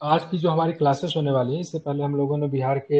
आज की जो हमारी क्लासेस होने वाली है, इससे पहले हम लोगों ने बिहार के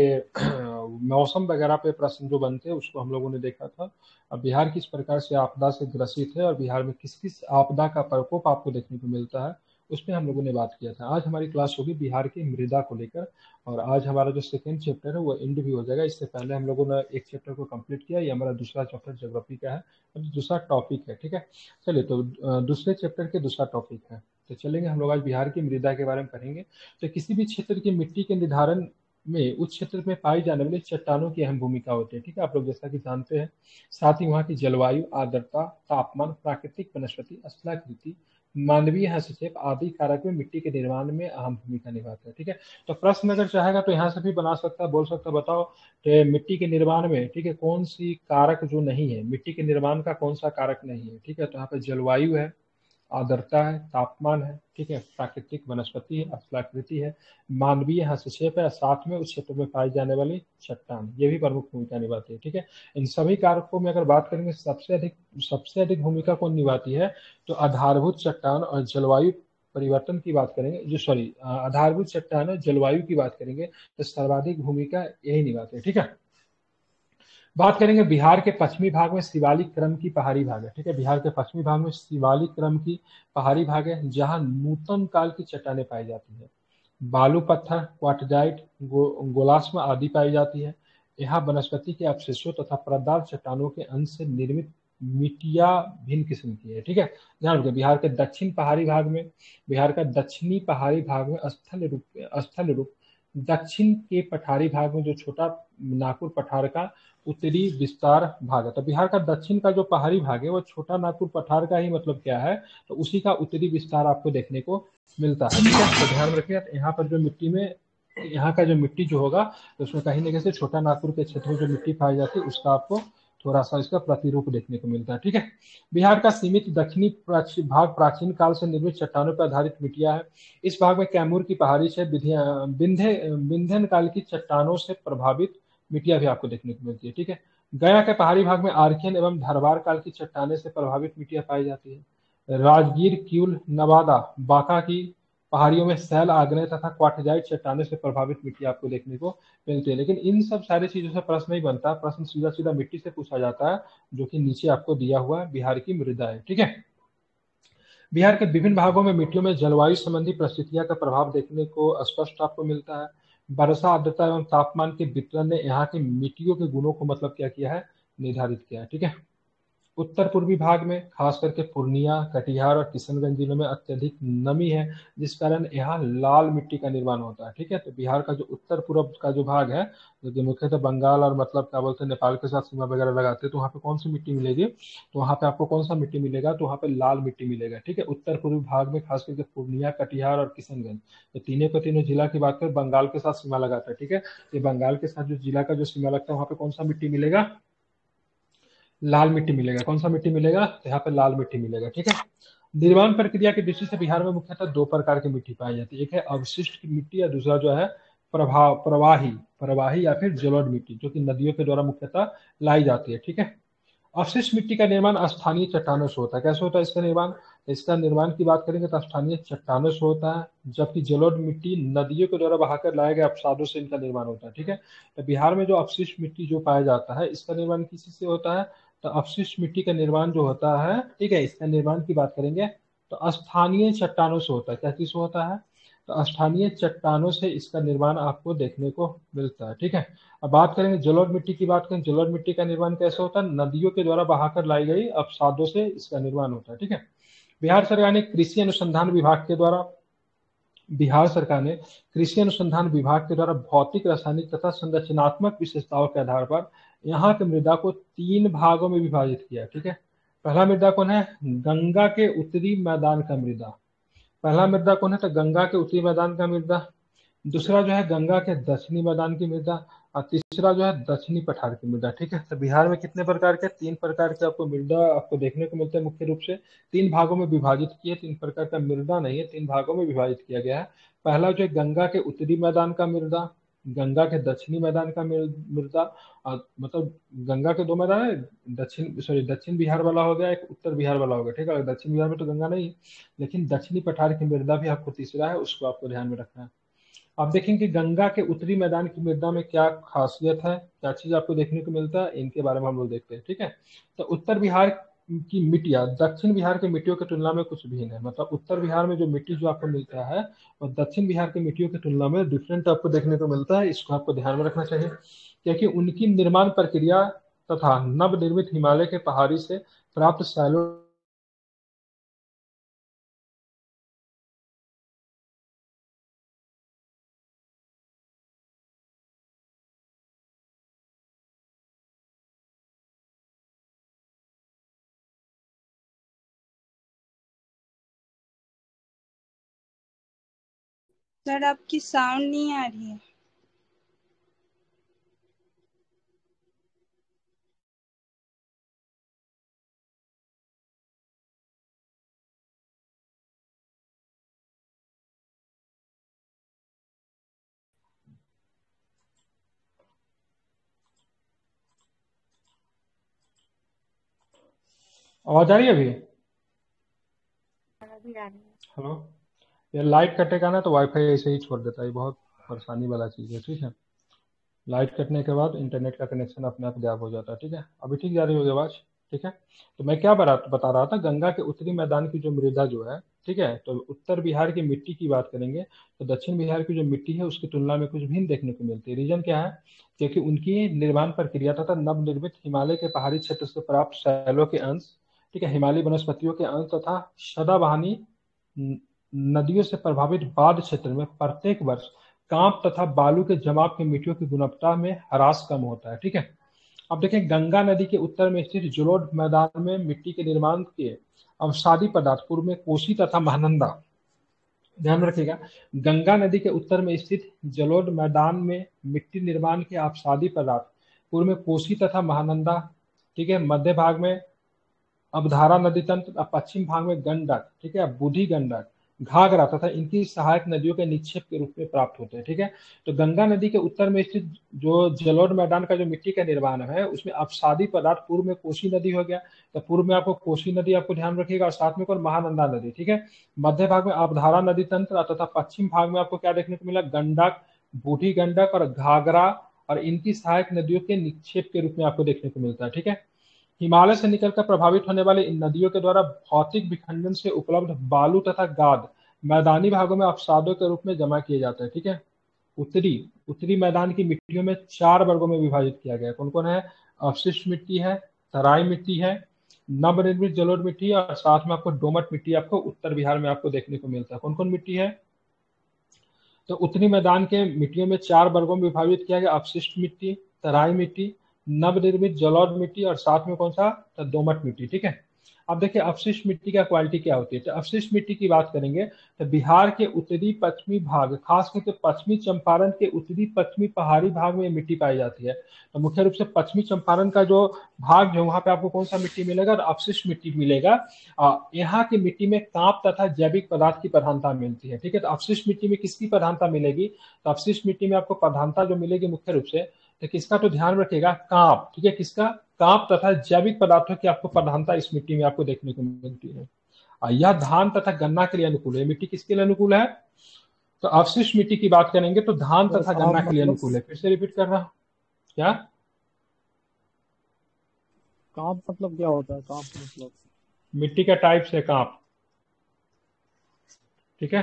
मौसम वगैरह पे प्रश्न जो बनते हैं, उसको हम लोगों ने देखा था। अब बिहार किस प्रकार से आपदा से ग्रसित है और बिहार में किस किस आपदा का प्रकोप आपको देखने को मिलता है, उस पर हम लोगों ने बात किया था। आज हमारी क्लास होगी बिहार की मृदा को लेकर और आज हमारा जो सेकेंड चैप्टर है, वो एंड भी हो जाएगा। इससे पहले हम लोगों ने एक चैप्टर को कंप्लीट किया, ये हमारा दूसरा चैप्टर जोग्राफी का है, और दूसरा टॉपिक है, ठीक है? चलिए तो दूसरे चैप्टर के दूसरा टॉपिक है। तो चलेंगे, हम लोग आज बिहार की मृदा के बारे में पढ़ेंगे। तो किसी भी क्षेत्र की मिट्टी के निर्धारण में, उस क्षेत्र में पाई जाने वाली चट्टानों की अहम भूमिका होती है, ठीक है? आप लोग जैसा कि जानते हैं, साथ ही वहाँ की जलवायु, आर्द्रता, तापमान, प्राकृतिक वनस्पति, स्थलाकृति, मानवीय हस्तक्षेप आदि कारक में मिट्टी के निर्माण में अहम भूमिका निभाते हैं, ठीक है? तो प्रश्न अगर चाहेगा तो यहाँ से भी बना सकता है, बोल सकता है, बताओ तो मिट्टी के निर्माण में, ठीक है, कौन सी कारक जो नहीं है, मिट्टी के निर्माण का कौन सा कारक नहीं है, ठीक है? तो यहाँ पे जलवायु है आर्द्रता है, तापमान है, ठीक है, प्राकृतिक वनस्पति है स्थलाकृति है, मानवीय हस्तक्षेप है, साथ में उस क्षेत्र में पाई जाने वाली चट्टान, ये भी प्रमुख भूमिका निभाती है, ठीक है। इन सभी कारकों में अगर बात करेंगे, सबसे अधिक सबसे अधिक भूमिका कौन निभाती है तो आधारभूत चट्टान और जलवायु परिवर्तन की बात करेंगे, जो सॉरी आधारभूत चट्टान और जलवायु की बात करेंगे तो सर्वाधिक भूमिका यही निभाते हैं, ठीक है। बात करेंगे बिहार के पश्चिमी भाग में शिवालिक क्रम की पहाड़ी भाग है ठीक है? बिहार के पश्चिमी भाग में शिवालिक क्रम की पहाड़ी भाग है जहाँ नूतन काल की चट्टाने पाई जाती है। बालू पत्थर क्वाटजाइट गो, गोलास्म आदि पाई जाती है। यहाँ वनस्पति के अवशेषों तथा प्रदार चट्टानों के अंश से निर्मित मिट्टिया भिन्न किस्म की है ठीक है? ध्यान बिहार के दक्षिण पहाड़ी भाग में बिहार का दक्षिणी पहाड़ी भाग में स्थल रूप स्थल रूप दक्षिण के पठारी भाग में जो छोटा नागपुर पठार का उत्तरी विस्तार भाग है। तो बिहार का दक्षिण का जो पहाड़ी भाग है, वो छोटा नागपुर पठार का ही मतलब क्या है? तो उसी का उत्तरी विस्तार आपको देखने को मिलता है। ठीक है तो ध्यान रखिए यहाँ पर जो मिट्टी में, यहाँ का जो मिट्टी जो होगा तो उसमें कहीं ना कहीं से छोटा नागपुर के क्षेत्र में जो मिट्टी पाई जाती है, उसका आपको थोड़ा सा इसका प्रतिरूप देखने को मिलता है ठीक है? बिहार का सीमित दक्षिणी प्राची, भाग प्राचीन काल से निर्मित चट्टानों पर आधारित मिट्टिया है। इस भाग में कैमूर की पहाड़ी से बिंधे बिंधन काल की चट्टानों से प्रभावित मिट्टिया भी आपको देखने को मिलती है ठीक है? गया के पहाड़ी भाग में आर्कियन एवं धरवार काल की चट्टाने से प्रभावित मिट्टिया पाई जाती है। राजगीर क्यूल नवादा बांका की पहाड़ियों में सैल आग्नेय तथा क्वाटजाइट चट्टाने से प्रभावित मिट्टी आपको देखने को मिलती है। लेकिन इन सब सारी चीज़ों से प्रश्न नहीं बनता। प्रश्न सीधा सीधा मिट्टी से पूछा जाता है, जो कि नीचे आपको दिया हुआ है, बिहार की मृदा है। ठीक है? बिहार के विभिन्न भागों में मिट्टियों में जलवायु संबंधी परिस्थितियाँ का प्रभाव देखने को स्पष्ट आपको मिलता है। वर्षा आर्द्रता एवं तापमान के वितरण ने यहाँ की मिट्टियों के गुणों को मतलब क्या किया है? निर्धारित किया है। ठीक है? उत्तर पूर्वी भाग में, खास करके पूर्णिया, कटिहार और किशनगंज जिलों में अत्यधिक नमी है, जिस कारण यहाँ लाल मिट्टी का निर्माण होता है, ठीक है? तो बिहार का जो उत्तर पूर्व का जो भाग है, जो कि मुख्यतः बंगाल और मतलब क्या बोलते हैं, नेपाल के साथ सीमा वगैरह लगाते हैं तो वहाँ पे कौन सी मिट्टी मिलेगी? तो वहाँ पे आपको कौन सा मिट्टी मिलेगा? तो वहाँ पे लाल मिट्टी मिलेगा, ठीक है? उत्तर पूर्वी भाग में, खास करके पूर्णिया, कटिहार और किशनगंज तो तीनों को तीनों जिला की बात करें, बंगाल के साथ सीमा लगाता है, ठीक है? ये बंगाल के साथ जो जिला का जो सीमा लगता है, वहाँ पे कौन सा मिट्टी मिलेगा? लाल मिट्टी मिलेगा। कौन सा मिट्टी मिलेगा? तो यहाँ पे लाल मिट्टी मिलेगा, ठीक है? निर्माण प्रक्रिया की दृष्टि से बिहार में मुख्यतः दो प्रकार की मिट्टी पाई जाती है। एक है अवशिष्ट मिट्टी और दूसरा जो है प्रभाव प्रवाही प्रवाही या फिर जलोढ़ मिट्टी, जो कि नदियों के द्वारा मुख्यतः लाई जाती है, ठीक है? अवशिष्ट मिट्टी का निर्माण स्थानीय चट्टानों से होता है। कैसे होता है इसका निर्माण? इसका निर्माण की बात करेंगे तो स्थानीय चट्टानों से होता है, जबकि जलोढ़ मिट्टी नदियों के द्वारा बहाकर लाए गए अपसादों से इनका निर्माण होता है, ठीक है? तो बिहार में जो अवशिष्ट मिट्टी जो पाया जाता है, इसका निर्माण किसी से होता है? तो अपशिष्ट मिट्टी का निर्माण जो होता है, ठीक है, इसका निर्माण की बात करेंगे तो स्थानीय चट्टानों से होता है। क्या चीज़ होता है? तो स्थानीय चट्टानों से इसका निर्माण आपको देखने को मिलता है, ठीक है। अब बात करेंगे जलोढ़ मिट्टी की बात करें, जलोढ़ मिट्टी का निर्माण कैसे होता है? नदियों के द्वारा बहाकर लाई गई अपसादों से इसका निर्माण होता है, ठीक है। बिहार सरकार ने कृषि अनुसंधान विभाग के द्वारा बिहार सरकार ने कृषि अनुसंधान विभाग के द्वारा भौतिक, रासायनिक तथा संरचनात्मक विशेषताओं के आधार पर यहाँ के मृदा को तीन भागों में विभाजित किया, ठीक है? पहला मृदा कौन है? गंगा के उत्तरी मैदान का मृदा। पहला मृदा कौन है? तो गंगा के उत्तरी मैदान का मृदा। दूसरा जो है, गंगा के दक्षिणी मैदान की मृदा। और तीसरा जो है दक्षिणी पठार की मृदा ठीक है? तो बिहार में कितने प्रकार के, तीन प्रकार के आपको मृदा आपको देखने को मिलते हैं मुख्य रूप से। तीन भागों में विभाजित किए, तीन प्रकार का मृदा नहीं है, तीन भागों में विभाजित किया गया है। पहला जो है गंगा के उत्तरी मैदान का मृदा गंगा के दक्षिणी मैदान का मृदा और मतलब गंगा के दो मैदान है, दक्षिण, सॉरी, दक्षिण बिहार वाला हो गया, एक उत्तर बिहार वाला हो गया, ठीक है? दक्षिण बिहार में तो गंगा नहीं लेकिन दक्षिणी पठार की मृदा भी आपको तीसरा है, उसको आपको ध्यान में रखना है। आप देखेंगे गंगा के उत्तरी मैदान की मृदा में क्या खासियत है, क्या चीज़ आपको देखने को मिलता है, इनके बारे में हम लोग देखते हैं, ठीक है? तो उत्तर बिहार की मिट्टियाँ दक्षिण बिहार के मिट्टियों की तुलना में कुछ भिन्न है। मतलब उत्तर बिहार में जो मिट्टी जो आपको मिलता है और दक्षिण बिहार की मिट्टियों की तुलना में डिफरेंट आपको देखने को मिलता है, इसको आपको ध्यान में रखना चाहिए। क्योंकि उनकी निर्माण प्रक्रिया तथा नव निर्मित हिमालय के पहाड़ी से प्राप्त सैलो सर आपकी साउंड नहीं आ रही है। आवाज़ आ रही है अभी? हेलो ये लाइट कटेगा ना तो वाईफाई ऐसे ही छोड़ देता है बहुत परेशानी वाला चीज़ है, ठीक है? लाइट कटने के बाद इंटरनेट का कनेक्शन अपने आप गायब हो जाता है, ठीक है? अभी ठीक जा रही होगी आवाज़, ठीक है? तो मैं क्या बता बता रहा था, गंगा के उत्तरी मैदान की जो मृदा जो है, ठीक है? तो उत्तर बिहार की मिट्टी की बात करेंगे तो दक्षिण बिहार की जो मिट्टी है उसकी तुलना में कुछ भिन्न देखने को मिलती है। रीजन क्या है? क्योंकि उनकी निर्माण प्रक्रिया तथा नवनिर्मित हिमालय के पहाड़ी क्षेत्र से प्राप्त शैलों के अंश, ठीक है? हिमालय वनस्पतियों के अंश तथा सदाबहानी नदियों से प्रभावित बाढ़ क्षेत्र में प्रत्येक वर्ष काँप तथा बालू के जमाव की मिट्टियों की गुणवत्ता में ह्रास कम होता है, ठीक है? अब देखें, गंगा नदी के उत्तर में स्थित जलोढ़ मैदान में मिट्टी के निर्माण के अवसादी पदार्थ पूर्व में कोसी तथा महानंदा। ध्यान रखिएगा, गंगा नदी के उत्तर में स्थित जलोढ़ मैदान में मिट्टी निर्माण के अवसादी पदार्थ पूर्व में कोसी तथा महानंदा, ठीक है? मध्य भाग में अवधारा नदी तंत्र पश्चिम भाग में गंडक, ठीक है? बुढ़ी गंडक। घाघरा तथा इनकी सहायक नदियों के निक्षेप के रूप में प्राप्त होते हैं, ठीक है? तो गंगा नदी के उत्तर में स्थित जो जलोढ़ मैदान का जो मिट्टी का निर्माण है, उसमें अपसादी पदार्थ पूर्व में कोसी नदी हो गया तो पूर्व में आपको कोसी नदी आपको ध्यान रखिएगा और साथ में कौन महानंदा नदी, ठीक है? मध्य भाग में अवधारा नदी तंत्र तथा पश्चिम भाग में आपको क्या देखने को मिला? गंडक, बूढ़ी गंडक और घाघरा, और इनकी सहायक नदियों के निक्षेप के रूप में आपको देखने को मिलता है, ठीक है? हिमालय से निकलकर प्रभावित होने वाले इन नदियों के द्वारा भौतिक विखंडन से उपलब्ध बालू तथा गाद मैदानी भागों में अवसादों के रूप में जमा किए जाते हैं, ठीक है? उत्तरी उत्तरी मैदान की मिट्टियों में चार वर्गों में विभाजित किया गया कौन कौन है? अवशिष्ट मिट्टी है, तराई मिट्टी है, नवनिर्मित जलोढ़ मिट्टी और साथ में आपको डोमट मिट्टी आपको उत्तर बिहार में आपको देखने को मिलता है। कौन कौन मिट्टी है? तो उत्तरी मैदान के मिट्टियों में चार वर्गों में विभाजित किया गया अवशिष्ट मिट्टी, तराई मिट्टी नवनिर्मित जलौद मिट्टी और साथ में कौन सा? तो दोमट मिट्टी, ठीक है? अब देखिए, अवशिष्ट मिट्टी का क्वालिटी क्या होती है? तो अवशिष्ट मिट्टी की बात करेंगे तो बिहार के उत्तरी पश्चिमी भाग, खास करके पश्चिमी चंपारण के उत्तरी पश्चिमी पहाड़ी भाग में मिट्टी पाई जाती है। तो मुख्य रूप से पश्चिमी चंपारण का जो भाग जो वहाँ पे आपको कौन सा मिट्टी मिलेगा? तो अवशिष्ट मिट्टी मिलेगा। यहाँ की मिट्टी में काँप तथा जैविक पदार्थ की प्रधानता मिलती है, ठीक है? तो अवशिष्ट मिट्टी में किसकी प्रधानता मिलेगी? तो अवशिष्ट मिट्टी में आपको प्रधानता जो मिलेगी मुख्य रूप से तो किसका तो ध्यान रखेगा काँप ठीक है किसका? काँप तथा जैविक पदार्थों की आपको प्रधानता इस मिट्टी में आपको देखने को मिलती है। यह धान तथा गन्ना के लिए अनुकूल है। मिट्टी किसके लिए अनुकूल है? तो अवशिष्ट मिट्टी की बात करेंगे तो धान तथा तो गन्ना के लिए अनुकूल है। फिर से रिपीट कर रहा क्या? काँप मतलब क्या होता है? काँप मतलब। मिट्टी का टाइप है काँप। ठीक है?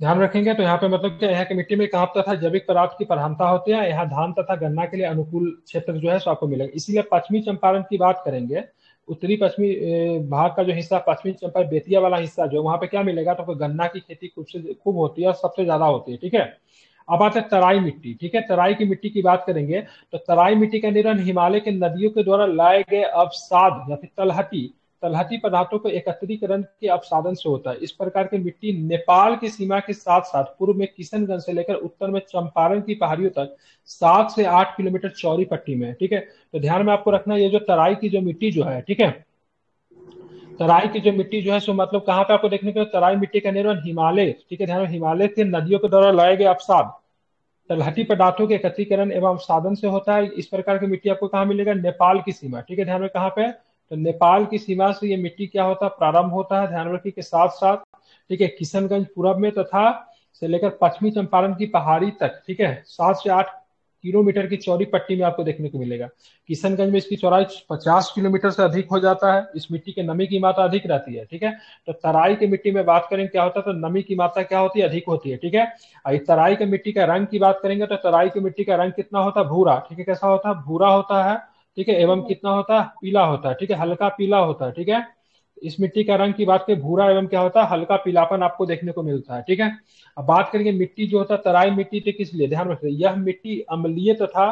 ध्यान रखेंगे तो यहाँ पे मतलब क्या, यहाँ की मिट्टी में काँप तथा जैविक पदार्थ की प्रधानता होती है, यहाँ धान तथा गन्ना के लिए अनुकूल क्षेत्र जो है सो आपको मिलेगा। इसीलिए पश्चिमी चंपारण की बात करेंगे, उत्तरी पश्चिमी भाग का जो हिस्सा, पश्चिमी चंपारण, बेतिया वाला हिस्सा जो वहाँ पे क्या मिलेगा तो गन्ना की खेती खूब से, खूब होती है और सबसे ज़्यादा होती है, ठीक है? अब आते हैं तराई मिट्टी, ठीक है? तराई की मिट्टी की बात करेंगे तो तराई मिट्टी का निर्माण हिमालय के नदियों के द्वारा लाए गए अवसाद या फिर तलहटी तलहटी पदार्थों को एकत्रीकरण के अपसाधन से होता है। इस प्रकार की मिट्टी नेपाल की सीमा के साथ साथ पूर्व में किशनगंज से लेकर उत्तर में चंपारण की पहाड़ियों तक सात से आठ किलोमीटर चौड़ी पट्टी में ठीक है? तो ध्यान में आपको रखना ये जो तराई की जो मिट्टी जो है, ठीक है? तराई की जो मिट्टी जो है, सो मतलब कहाँ पे आपको देखने को तराई मिट्टी का निर्माण हिमालय, ठीक है? ध्यान में हिमालय के नदियों के द्वारा लाए गए अपसाद। तलहटी पदार्थों के एकत्रीकरण एवं साधन से होता है। इस प्रकार की मिट्टी आपको कहाँ मिलेगा? नेपाल की सीमा, ठीक है? ध्यान में कहाँ पे तो नेपाल की सीमा से ये मिट्टी क्या होता है प्रारंभ होता है, ध्यान रखिए के साथ साथ ठीक है, किशनगंज पूरब में तथा से लेकर पश्चिमी चंपारण की पहाड़ी तक, ठीक है, सात से आठ किलोमीटर की चौड़ी पट्टी में आपको देखने को मिलेगा। किशनगंज में इसकी चौड़ाई 50 किलोमीटर से अधिक हो जाता है, इस मिट्टी के नमी की मात्रा अधिक रहती है, ठीक है। तो तराई की मिट्टी में बात करेंगे क्या होता है तो नमी की मात्रा क्या होती है, अधिक होती है, ठीक है। और तराई की मिट्टी का रंग की बात करेंगे तो तराई की मिट्टी का रंग कितना होता है भूरा, ठीक है, कैसा होता है भूरा होता है ठीक है एवं कितना होता? है पीला होता है ठीक है हल्का पीला होता है ठीक है? इस मिट्टी का रंग की बात करें भूरा एवं क्या होता? है हल्का पीलापन आपको देखने को मिलता है ठीक है? अब बात करेंगे मिट्टी जो होता है तराई मिट्टी तो किस लिए? ध्यान रखिए यह मिट्टी अम्लीय तथा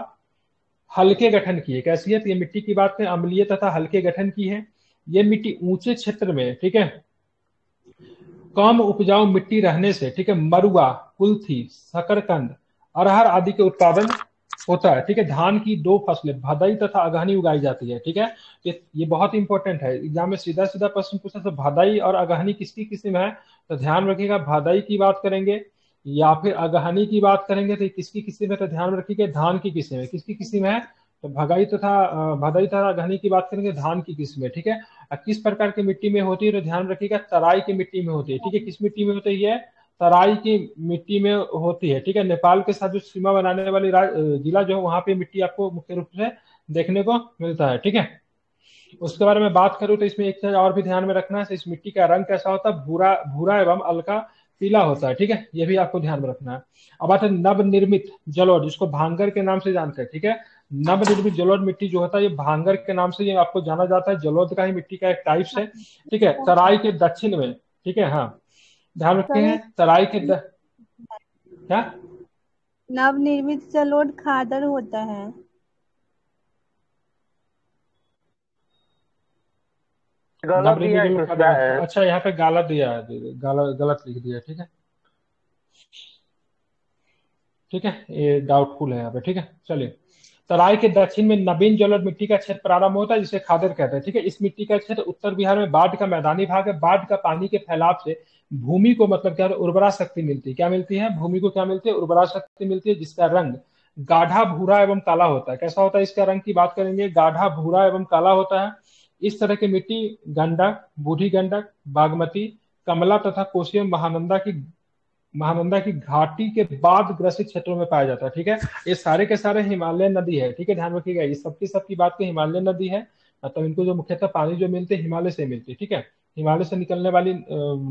हल्के गठन की है। कैसी है? तो ये मिट्टी की बात करें अम्लीय तथा हल्के गठन की है। ये मिट्टी ऊँचे क्षेत्र में ठीक है? कम उपजाऊ मिट्टी रहने से ठीक है मरुआ कुल्थी शकरकंद अरहर आदि के उत्पादन होता है, ठीक है? धान की दो फ़सलें, भदई तथा अगहनी उगाई जाती है, ठीक है? ये ये बहुत इंपॉर्टेंट है। एग्ज़ाम में सीधा सीधा प्रश्न पूछा तो भदई और अगहनी किसकी किस्म है? तो ध्यान रखिएगा, भदई की बात करेंगे या फिर अगहनी की बात करेंगे तो किसकी किस्म है? तो ध्यान रखिएगा, धान की किस्म है। किसकी किस्म है? तो भगाई तथा भदई तथा अगहनी की बात करेंगे, धान की किस्म है, ठीक है? किस प्रकार की मिट्टी में होती है? तो ध्यान रखिएगा, तराई की मिट्टी में होती है, ठीक है? किस मिट्टी में होती है? तराई की मिट्टी में होती है, ठीक है? नेपाल के साथ जो सीमा बनाने वाली जिला जो है, वहाँ पे मिट्टी आपको मुख्य रूप से देखने को मिलता है, ठीक है? उसके बारे में बात करूँ तो इसमें एक चीज़ और भी ध्यान में रखना है, इस मिट्टी का रंग कैसा होता है? भूरा भूरा एवं हल्का पीला होता है, ठीक है? ये भी आपको ध्यान में रखना है। अब आते नव निर्मित जलोढ़, जिसको भांगर के नाम से जानते हैं, ठीक है? नव निर्मित मिट्टी जो होता है, ये भांगर के नाम से ये आपको जाना जाता है। जलोढ़ का ही मिट्टी का एक टाइप्स है, ठीक है? तराई के दक्षिण में, ठीक है? हाँ। ध्यान रखते हैं तराई के द... क्या? नव निर्मित जलोढ़ खादर होता है। गलत दिया है अच्छा यहाँ पे गलत दिया है गलत गलत लिख दिया ठीक है? ठीक है ये डाउटफुल है यहाँ पे ठीक है? चलिए। तराई के दक्षिण में नवीन जल मिट्टी का क्षेत्र प्रारंभ होता है जिसे खादर कहते हैं ठीक है? इस मिट्टी का क्षेत्र उत्तर बिहार में बाढ़ का मैदानी भाग है। बाढ़ का पानी के फैलाव से भूमि को मतलब क्या उर्वरा शक्ति मिलती है। क्या मिलती है? भूमि को क्या मिलती है? उर्वरा शक्ति मिलती है, जिसका रंग गाढ़ा, भूरा एवं काला होता है। कैसा होता है? इसका रंग की बात करेंगे। गाढ़ा, भूरा एवं काला होता है। इस तरह की मिट्टी, गंडक, बूढ़ी गंडक, बागमती, कमला तथा कोसी महानंदा की महानंदा की घाटी के बाद ग्रसित क्षेत्रों में पाया जाता है। ठीक है? ये सारे के सारे हिमालय नदी है। ठीक है? ध्यान रखिएगा, ये सबकी सबकी बात की हिमालय नदी है। मतलब इनको जो मुख्यतः पानी जो मिलते हैं, हिमालय से मिलती है। ठीक है? हिमालय से निकलने वाली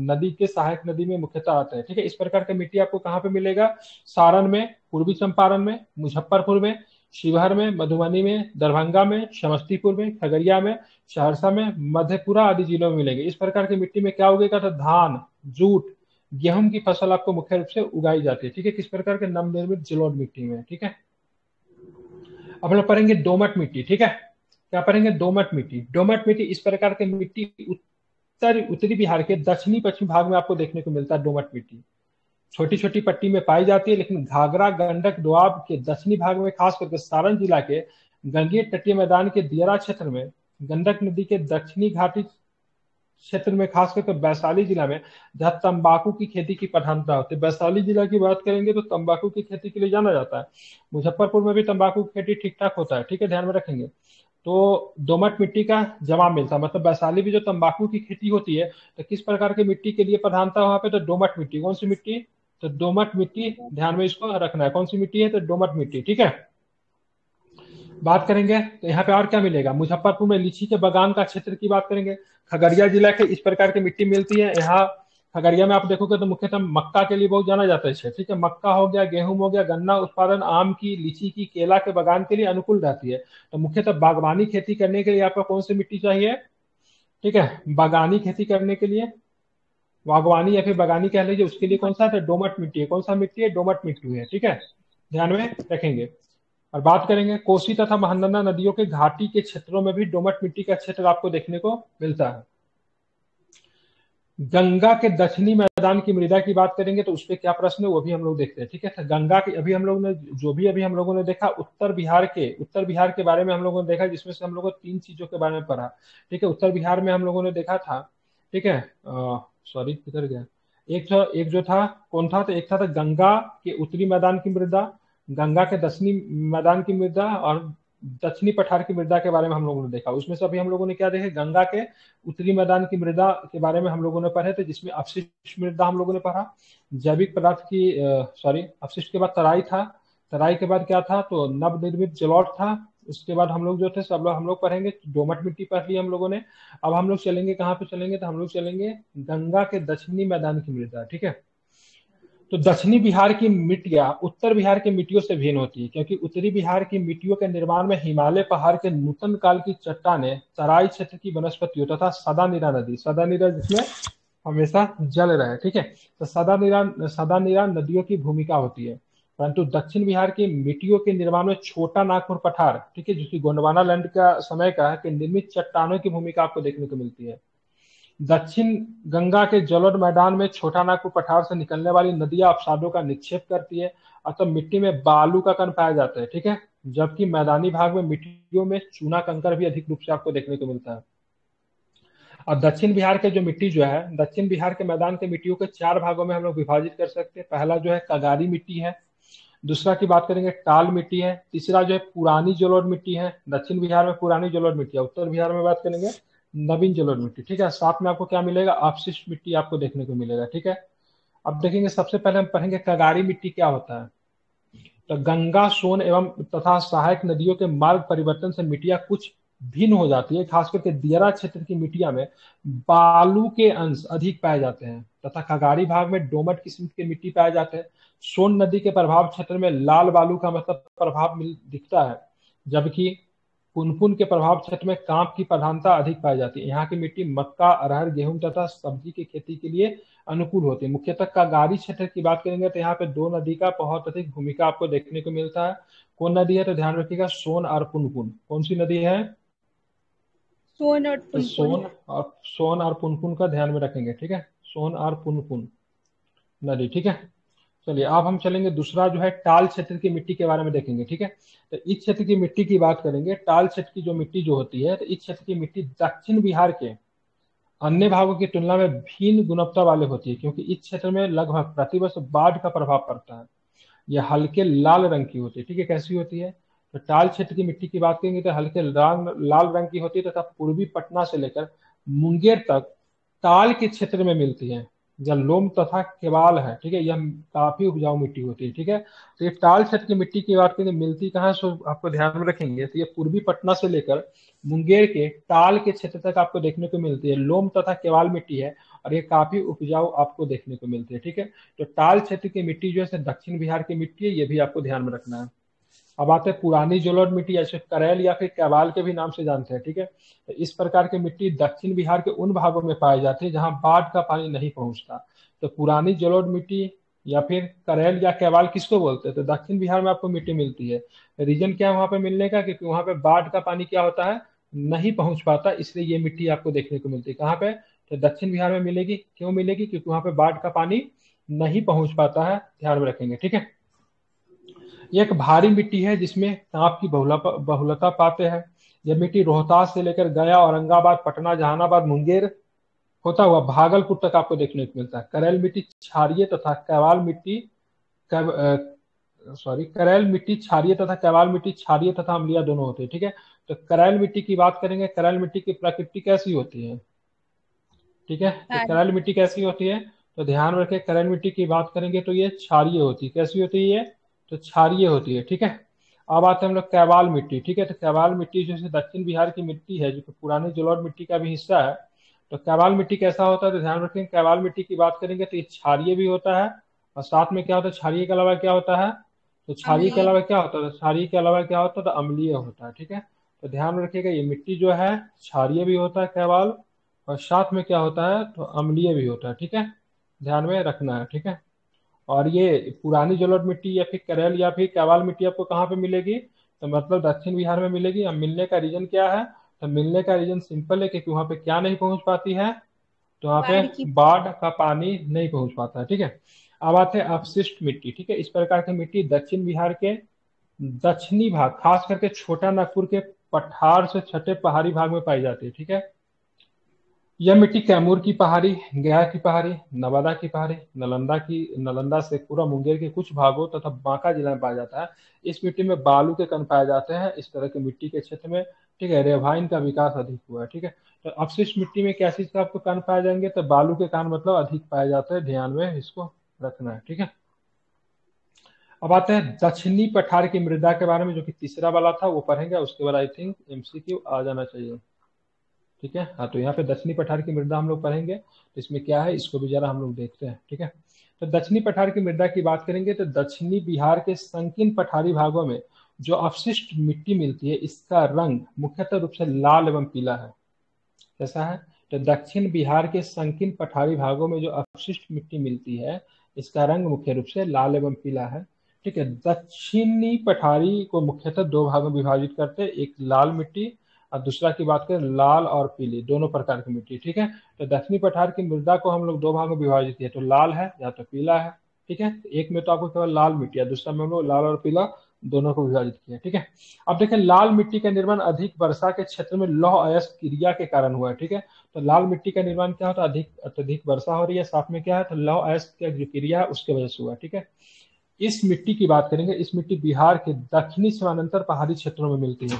नदी के सहायक नदी में मुख्यतः आते हैं। ठीक है, इस प्रकार का मिट्टी आपको कहाँ पे मिलेगा? सारण में, पूर्वी चंपारण में, मुजफ्फरपुर में, शिवहर में, मधुबनी में, दरभंगा में, समस्तीपुर में, खगड़िया में, सहरसा में, मधेपुरा आदि जिलों में मिलेंगे। इस प्रकार की मिट्टी में क्या उगेगा? तो धान, जूट, गेहूँ की फ़सल आपको मुख्य रूप से उगाई जाती है। ठीक है, किस प्रकार के नवनिर्मित जलोढ़ मिट्टी में? ठीक है, अब लोग पढ़ेंगे दोमट मिट्टी। ठीक है, क्या पढ़ेंगे? दोमट मिट्टी। दोमट मिट्टी इस प्रकार की मिट्टी उत्तर उत्तरी बिहार के दक्षिणी पश्चिमी भाग में आपको देखने को मिलता है डोमट मिट्टी। छोटी छोटी पट्टी में पाई जाती है, लेकिन घाघरा, गंडक, दोआब के दक्षिणी भाग में, खास करके सारण जिला के गंगीय तटीय मैदान के दियरा क्षेत्र में, गंडक नदी के दक्षिणी घाटी क्षेत्र में, खास करके वैशाली जिला में, जहाँ तंबाकू की खेती की प्रधानता होती है। वैशाली जिला की बात करेंगे तो तंबाकू की खेती के लिए जाना जाता है। मुजफ्फरपुर में भी तंबाकू की खेती ठीक ठाक होता है, ठीक है? ध्यान में रखेंगे। तो दोमट मिट्टी का जवाब मिलता है। मतलब वैशाली भी जो तंबाकू की खेती होती है तो किस प्रकार की मिट्टी के लिए प्रधानता वहाँ पे? तो दोमट मिट्टी। कौन सी मिट्टी? तो दोमट मिट्टी, ध्यान में इसको रखना है। कौन सी मिट्टी है? तो दोमट मिट्टी, ठीक है? बात करेंगे तो यहाँ पे और क्या मिलेगा? मुजफ्फरपुर में लीची के बगान का क्षेत्र की बात करेंगे। खगड़िया जिला के इस प्रकार की मिट्टी मिलती है। यहाँ खगड़िया में आप देखोगे तो मुख्यतः मक्का के लिए बहुत जाना जाता है ठीक है, मक्का हो गया, गेहूँ हो गया, गन्ना उत्पादन, आम की, लीची की, केला के बागान के लिए अनुकूल रहती है। तो मुख्यतः बागवानी खेती करने के लिए आपको कौन सी मिट्टी चाहिए? ठीक है बागानी खेती करने के लिए। बागवानी या फिर बागानी कह लीजिए, उसके लिए कौन सा है? डोमट मिट्टी है। कौन सा मिट्टी है? डोमट मिट्टी है। ठीक है, ध्यान में रखेंगे। और बात करेंगे कोसी तथा महानंदा नदियों के घाटी के क्षेत्रों में भी डोमट मिट्टी का क्षेत्र आपको देखने को मिलता है। गंगा के दक्षिणी मैदान की मृदा की बात करेंगे तो उस पर क्या प्रश्न है वो भी हम लोग देखते हैं ठीक है? तो गंगा की अभी हम लोग ने जो भी अभी हम लोगों ने देखा उत्तर बिहार के उत्तर बिहार के बारे में हम लोगों ने देखा जिसमें से हम लोगों ने तीन चीज़ों के बारे में पढ़ा ठीक है? उत्तर बिहार में हम लोगों ने देखा था ठीक है? सॉरी किधर गया। एक जो एक जो था कौन था? तो एक था, था गंगा के उत्तरी मैदान की मृदा गंगा के दक्षिणी मैदान की मृदा और दक्षिणी पठार की मृदा के बारे में हम लोगों ने देखा। उसमें से अभी हम लोगों ने क्या देखे? गंगा के उत्तरी मैदान की मृदा के बारे में हम लोगों ने पढ़े थे, जिसमें अपशिष्ट मृदा हम लोगों ने पढ़ा। जैविक पदार्थ की सॉरी अपशिष्ट के बाद तराई था। तराई के बाद क्या था? तो नवनिर्मित जलौट था। उसके बाद हम लोग जो थे, सब लोग हम लोग पढ़ेंगे। डोमट मिट्टी पढ़ ली हम लोगों ने। अब हम लोग चलेंगे, कहाँ पे चलेंगे? तो हम लोग चलेंगे गंगा के दक्षिणी मैदान की मृदा, ठीक है? तो दक्षिणी बिहार की मिट्टिया उत्तर बिहार की मिट्टियों से भिन्न होती है, क्योंकि उत्तरी बिहार की मिट्टियों के निर्माण में हिमालय पहाड़ के नूतन काल की चट्टाने तराई क्षेत्र की वनस्पतियों तथा सदा नीरा नदी सदा नीरा जिसमें हमेशा जल रहे ठीक है? तो सदा नीरा सदा नीरा नदियों की भूमिका होती है। परंतु दक्षिण बिहार की मिट्टियों के निर्माण में छोटा नागपुर पठार, ठीक है, जिसकी गोंडवाना लैंड का समय का है, कि निर्मित चट्टानों की भूमिका आपको देखने को मिलती है। दक्षिण गंगा के जलोढ़ मैदान में छोटा नागपुर पठार से निकलने वाली नदियाँ अपसादों का निक्षेप करती है, अतः मिट्टी में बालू का कण पाया जाता है, ठीक है? जबकि मैदानी भाग में मिट्टियों में चूना कंकर भी अधिक रूप से आपको देखने को मिलता है। और दक्षिण बिहार के जो मिट्टी जो है, दक्षिण बिहार के मैदान के मिट्टियों के चार भागों में हम लोग विभाजित कर सकते हैं। पहला जो है कगारी मिट्टी है, दूसरा की बात करेंगे टाल मिट्टी है, तीसरा जो है पुरानी जलोढ़ मिट्टी है, दक्षिण बिहार में पुरानी जलोढ़ मिट्टी है, उत्तर बिहार में बात करेंगे नवीन जलोढ़ मिट्टी, ठीक है? साथ में आपको क्या मिलेगा? अपशिष्ट मिट्टी आपको देखने को मिलेगा, ठीक है? अब देखेंगे, सबसे पहले हम पढ़ेंगे कगारी मिट्टी क्या होता है। तो गंगा, सोन एवं तथा सहायक नदियों के मार्ग परिवर्तन से मिट्टियाँ कुछ भिन्न हो जाती है। खास करके दियरा क्षेत्र की मिट्टिया में बालू के अंश अधिक पाए जाते हैं, तथा खगारी भाग में डोमट किस्म के मिट्टी पाए जाते हैं। सोन नदी के प्रभाव क्षेत्र में लाल बालू का मतलब प्रभाव दिखता है, जबकि पुनपुन के प्रभाव क्षेत्र में काँप की प्रधानता अधिक पाई जाती है। यहाँ की मिट्टी मक्का अरहर गेहूँ तथा सब्ज़ी की खेती के लिए अनुकूल होती है। मुख्यतः कागारी क्षेत्र की बात करेंगे तो यहाँ पे दो नदी का बहुत अधिक भूमिका आपको देखने को मिलता है। कौन नदी है तो ध्यान रखिएगा सोन और पुनपुन। कौन सी नदी है? सोन और तो सोन और सोन और पुनपुन का ध्यान में रखेंगे ठीक है? सोन और पुनपुन नदी ठीक है? चलिए, अब हम चलेंगे दूसरा जो है टाल क्षेत्र की मिट्टी के बारे में देखेंगे, ठीक है? तो इस क्षेत्र की मिट्टी की बात करेंगे, टाल क्षेत्र की जो मिट्टी जो होती है तो इस क्षेत्र की मिट्टी दक्षिण बिहार के अन्य भागों की तुलना में भिन्न गुणवत्ता वाले होती है, क्योंकि इस क्षेत्र में लगभग प्रतिवर्ष बाढ़ का प्रभाव पड़ता है। यह हल्के लाल रंग की होती है, ठीक है? कैसी होती है? तो टाल क्षेत्र की मिट्टी की बात करेंगे तो हल्के लाल लाल रंग की होती है, तथा पूर्वी पटना से लेकर मुंगेर तक ताल के क्षेत्र में मिलती है। लोम तथा केवाल है, ठीक है यह काफ़ी उपजाऊ मिट्टी होती है, ठीक है। तो ये टाल क्षेत्र की मिट्टी की बात करें मिलती कहाँ सो आपको ध्यान में रखेंगे तो ये पूर्वी पटना से लेकर मुंगेर के टाल के क्षेत्र तक आपको देखने को मिलती है। लोम तथा केवाल मिट्टी है और ये काफ़ी उपजाऊ आपको देखने को मिलती है, ठीक है। तो टाल क्षेत्र की मिट्टी जो है दक्षिण बिहार की मिट्टी है, ये भी आपको ध्यान में रखना है। अब आते हैं पुरानी जलोढ़ मिट्टी जैसे करेल या फिर कैवाल के भी नाम से जानते हैं, ठीक है? तो इस प्रकार की मिट्टी दक्षिण बिहार के उन भागों में पाई जाती है जहाँ बाढ़ का पानी नहीं पहुँचता। तो पुरानी जलोढ़ मिट्टी या फिर करेल या कैवाल किसको बोलते हैं? तो दक्षिण बिहार में आपको मिट्टी मिलती है। रीजन क्या है वहाँ पे मिलने का? क्योंकि वहाँ पे बाढ़ का पानी क्या होता है? नहीं पहुँच पाता, इसलिए ये मिट्टी आपको देखने को मिलती है। कहाँ पे? तो दक्षिण बिहार में मिलेगी। क्यों मिलेगी? क्योंकि वहाँ पे बाढ़ का पानी नहीं पहुँच पाता है, ध्यान में रखेंगे, ठीक है? ये एक भारी मिट्टी है जिसमें काँप की बहुलता पाते हैं। यह मिट्टी रोहतास से लेकर गया औरंगाबाद पटना जहानाबाद मुंगेर होता हुआ भागलपुर तक आपको देखने को मिलता है। करेल मिट्टी क्षारिय तथा कैवाल मिट्टी सॉरी करेल मिट्टी क्षारिय तथा कैवाल मिट्टी क्षारिय तथा अम्लिया दोनों होते हैं ठीक है? तो करेल मिट्टी की बात करेंगे करेल मिट्टी की प्रकृति कैसी होती है? ठीक है? तो हाँ। करेल मिट्टी कैसी होती है? तो ध्यान रखें करेल मिट्टी की बात करेंगे तो ये क्षारिय होती है। कैसी होती है ये? तो क्षारिय होती है ठीक है? अब आते हैं हम लोग कैवाल मिट्टी ठीक है? तो कैवाल मिट्टी जो दक्षिण बिहार की मिट्टी है जो कि पुरानी जलोढ़ मिट्टी का भी हिस्सा है। तो कैवाल मिट्टी कैसा होता है तो ध्यान रखें कैवाल मिट्टी की बात करेंगे तो ये क्षारिय भी होता है और साथ में क्या होता है क्षारिय के अलावा क्या होता है? तो क्षारिय के अलावा क्या होता है? क्षारिय के अलावा क्या होता है? तो अम्लीय होता है ठीक है? तो ध्यान रखिएगा ये मिट्टी जो है क्षारिय भी होता है कैवाल और साथ में क्या होता है? तो अम्लीय भी होता है ठीक है? ध्यान में रखना है ठीक है? और ये पुरानी जलोढ़ मिट्टी या फिर करेल या फिर कैवाल मिट्टी आपको कहाँ पे मिलेगी? तो मतलब दक्षिण बिहार में मिलेगी। अब मिलने का रीजन क्या है? तो मिलने का रीजन सिंपल है क्योंकि वहाँ पे क्या नहीं पहुँच पाती है तो वहाँ पे बाढ़ का पानी नहीं पहुँच पाता है ठीक है? अब आते हैं अपशिष्ट मिट्टी ठीक है? इस प्रकार की मिट्टी दक्षिण बिहार के दक्षिणी भाग खास करके छोटा नागपुर के पठार से छठे पहाड़ी भाग में पाई जाती है ठीक है? यह मिट्टी कैमूर की पहाड़ी गया की पहाड़ी, नवादा की पहाड़ी, नालंदा की, नालंदा से पूरा मुंगेर के कुछ भागों तथा बांका जिला में पाया जाता है। इस मिट्टी में बालू के कण पाए जाते हैं। इस तरह के मिट्टी के क्षेत्र में, ठीक है, रेवाइन का विकास अधिक हुआ है, ठीक है। तो अपशिष्ट मिट्टी में क्या चीज़ आपको कण पाए जाएँगे? तो बालू के कण मतलब अधिक पाए जाते हैं, ध्यान में इसको रखना है, ठीक है। अब आते हैं दक्षिणी पठार की मृदा के बारे में, जो कि तीसरा वाला था, वो पढ़ेंगे, उसके बाद आई थिंक एमसीक्यू आ जाना चाहिए। ठीक है? हाँ तो यहाँ पे दक्षिणी पठार की मृदा हम लोग पढ़ेंगे। तो इसमें क्या है? इसको भी जरा हम लोग देखते हैं, ठीक है? तो दक्षिणी पठार की मृदा की बात करेंगे तो दक्षिणी बिहार के संकीर्ण पठारी भागों में जो अवशिष्ट मिट्टी मिलती है, इसका रंग मुख्यतः रूप से लाल एवं पीला है। कैसा है? तो दक्षिण बिहार के संकीर्ण पठारी भागों में जो अवशिष्ट मिट्टी मिलती है, इसका रंग मुख्य रूप से लाल एवं पीला है, ठीक है? दक्षिणी पठारी को मुख्यतः दो भागों में विभाजित करते हैं, एक लाल मिट्टी और दूसरा की बात करें, लाल और पीली, दोनों प्रकार की मिट्टी, ठीक है? तो दक्षिणी पठार की मृदा को हम लोग दो भागों में विभाजित किया तो लाल है, या तो पीला है, ठीक है? एक में तो आपको केवल लाल मिट्टी है दूसरा में हम लोग लाल और पीला दोनों को विभाजित किया, ठीक है? अब देखें, लाल मिट्टी का निर्माण अधिक वर्षा के क्षेत्र में लौह अयस्क क्रिया के कारण हुआ है, ठीक है? तो लाल मिट्टी का निर्माण क्या होता है? अधिक, अत्यधिक वर्षा हो रही है, साथ में क्या है? तो लौह अयस्क जो क्रिया है, उसके वजह से हुआ, ठीक है? इस मिट्टी की बात करेंगे, इस मिट्टी बिहार के दक्षिणी समानांतर पहाड़ी क्षेत्रों में मिलती है।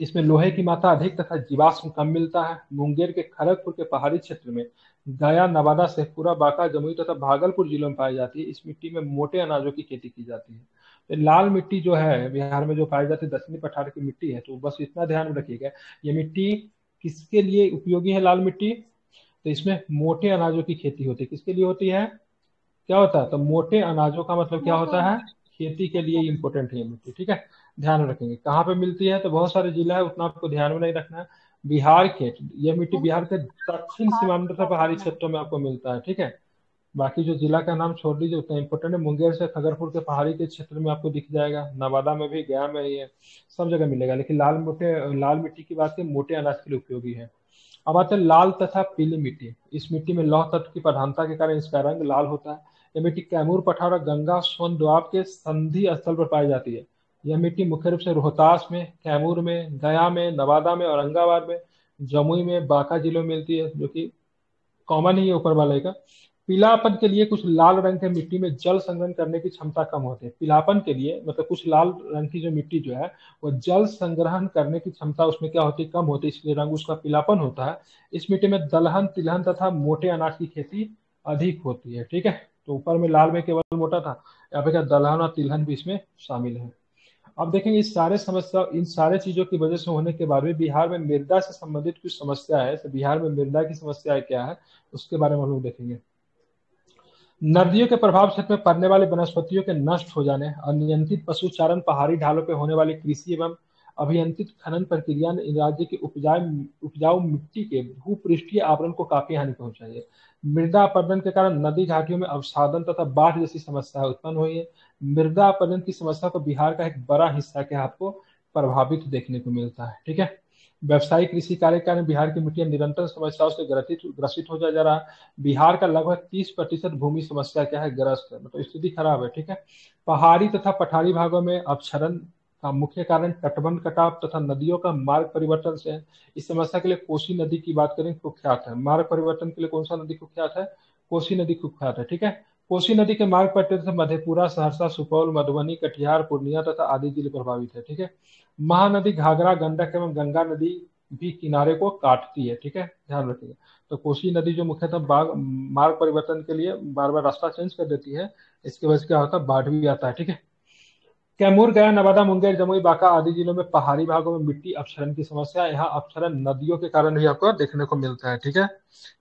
इसमें लोहे की मात्रा अधिक तथा जीवाश्म कम मिलता है। मुंगेर के खड़गपुर के पहाड़ी क्षेत्र में गया नवादा शेखपुरा बांका जमुई तथा भागलपुर जिलों में पाई जाती है। इस मिट्टी में मोटे अनाजों की खेती की जाती है। तो लाल मिट्टी जो है बिहार में जो पाई जाती है दक्षिणी पठार की मिट्टी है तो बस इतना ध्यान में रखिएगा। ये मिट्टी किसके लिए उपयोगी है लाल मिट्टी? तो इसमें मोटे अनाजों की खेती होती है। किसके लिए होती है? क्या होता है? तो मोटे अनाजों का मतलब क्या होता है? खेती के लिए इंपॉर्टेंट है ये मिट्टी ठीक है? ध्यान में रखेंगे। कहाँ पे मिलती है? तो बहुत सारे जिला है उतना आपको ध्यान में नहीं रखना है। बिहार के यह मिट्टी बिहार के दक्षिण सीमांत पहाड़ी क्षेत्रों में आपको मिलता है ठीक है? बाकी जो जिला का नाम छोड़ दीजिए उतना इम्पोर्टेंट है। मुंगेर से खगरपुर के पहाड़ी के क्षेत्र में आपको दिख जाएगा। नवादा में भी गया में ये सब जगह मिलेगा। लेकिन लाल मोटे लाल मिट्टी की बात करें मोटे अनाज के लिए उपयोगी है। अब आते हैं लाल तथा पीली मिट्टी। इस मिट्टी में लौह तत्व की प्रधानता के कारण इसका रंग लाल होता है। यह मिट्टी कैमूर पठार और गंगा सोन द्वाब के संधि स्थल पर पाई जाती है। यह मिट्टी मुख्य रूप से रोहतास में, कैमूर में, गया में, नवादा में, औरंगाबाद में, जमुई में, बांका जिलों में मिलती है, जो कि कॉमन ही है ऊपर वाले का। पीलापन के लिए कुछ लाल रंग के मिट्टी में जल संग्रहण करने की क्षमता कम होती है। पीलापन के लिए मतलब कुछ लाल रंग की जो मिट्टी जो है, वो जल संग्रहण करने की क्षमता उसमें क्या होती है? कम होती है, इसलिए रंग उसका पीलापन होता है। इस मिट्टी में दलहन, तिलहन तथा मोटे अनाज की खेती अधिक होती है, ठीक है? तो ऊपर में लाल में केवल मोटा था, यहाँ पे क्या दलहन और तिलहन भी इसमें शामिल है। अब देखेंगे इस सारे समस्या, इन सारे चीज़ों की वजह से होने के बाद में बिहार में मृदा से संबंधित कुछ समस्या है तो बिहार में मृदा की समस्या क्या है, उसके बारे में हम लोग देखेंगे। नदियों के प्रभाव क्षेत्र में पड़ने वाले वनस्पतियों के नष्ट हो जाने, अनियंत्रित पशुचारण, पहाड़ी ढालों पर होने वाली कृषि एवं अभियंत्रित खनन प्रक्रिया ने राज्य के उपजाऊ उपजाऊ मिट्टी के भूपृष्ठीय आवरण को काफ़ी हानि पहुंचाई है। मृदा अपरदन के कारण नदी घाटियों में अवसादन तथा बाढ़ जैसी समस्या उत्पन्न हुई है। मृदा अपरदन की समस्या को बिहार का एक बड़ा हिस्सा के आपको प्रभावित देखने को मिलता है, ठीक है? व्यवसायिक कृषि कार्य कारण बिहार की मिट्टी निरंतर समस्याओं से ग्रसित ग्रसित हो जा रहा है। बिहार का लगभग तीस प्रतिशत भूमि समस्या क्या है? ग्रस्त है मतलब स्थिति खराब है, ठीक है? पहाड़ी तथा पठारी भागों में अपक्षरण का मुख्य कारण तटबंध कटाव तथा नदियों का मार्ग परिवर्तन से है। इस समस्या के लिए कोसी नदी की बात करें कुख्यात है। मार्ग परिवर्तन के लिए कौन सा नदी कुख्यात है? कोसी नदी कुख्यात है, ठीक है? कोसी नदी के मार्ग पर तीर्थ मधेपुरा, सहरसा, सुपौल, मधुबनी, कटिहार, पूर्णिया तथा आदि ज़िले प्रभावित है, ठीक है? महानदी घाघरा, गंडक एवं गंगा नदी भी किनारे को काटती है, ठीक है? ध्यान रखिएगा। तो कोसी नदी जो मुख्यतः मार्ग परिवर्तन के लिए बार बार रास्ता चेंज कर देती है, इसके वजह से क्या होता है? बाढ़ भी आता है, ठीक है? कैमूर गया नवादा मुंगेर, जमुई, बांका आदि जिलों में पहाड़ी भागों में मिट्टी अपसरण की समस्या, यहाँ अपसरण नदियों के कारण भी आपको देखने को मिलता है, ठीक है?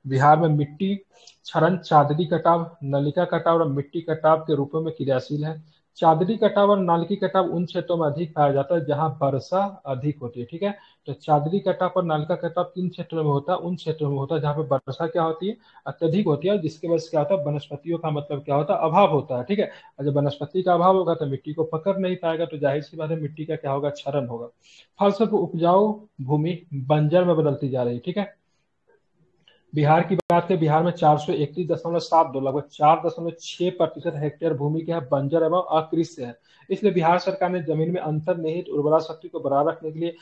बिहार में मिट्टी क्षरण चादरी कटाव, नलिका कटाव और मिट्टी कटाव के रूपों में क्रियाशील है। चादरी कटाव और नालकी कटाव उन क्षेत्रों में अधिक पाया जाता है, जहाँ वर्षा अधिक होती है, ठीक है? तो चादरी कटाव और नालिका कटाव किन क्षेत्रों में होता है? उन क्षेत्रों में होता है, जहाँ पे वर्षा क्या होती है? अत्यधिक होती है जिसके वजह से क्या होता है? वनस्पतियों का मतलब क्या होता है? अभाव होता है, ठीक है? जब वनस्पति का अभाव होगा तो मिट्टी को पकड़ नहीं पाएगा तो ज़ाहिर सी बात है मिट्टी का क्या होगा? क्षरण होगा। फलस्वरूप उपजाऊ भूमि बंजर में बदलती जा रही है, ठीक है? बिहार की बात करें बिहार में चार सौ इकतीस दशमलव सात दो लगभग चार दशमलव छह प्रतिशत हेक्टेयर भूमि के है बंजर एवं अकृषि है। इसलिए बिहार सरकार ने ज़मीन में अंतर्निहित उर्वरा शक्ति को बरकरार रखने के लिए